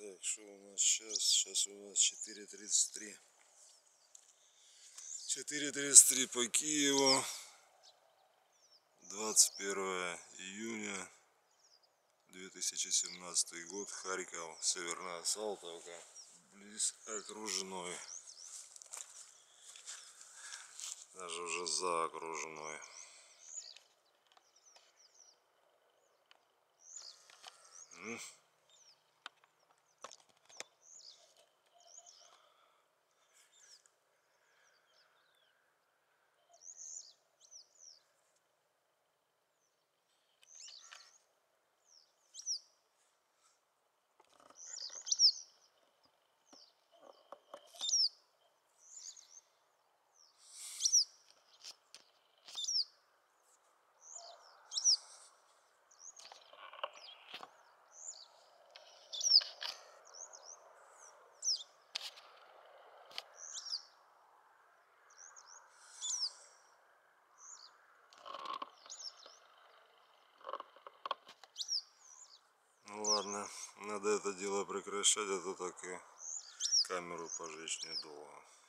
Так, что у нас сейчас? Сейчас у нас 4.33. 4.33 по Киеву. 21 июня 2017 год. Харьков, Северная Салтовка. Близко окружной. Даже уже за окружной. М. Ну ладно, надо это дело прекращать, а то так и камеру пожечь недолго.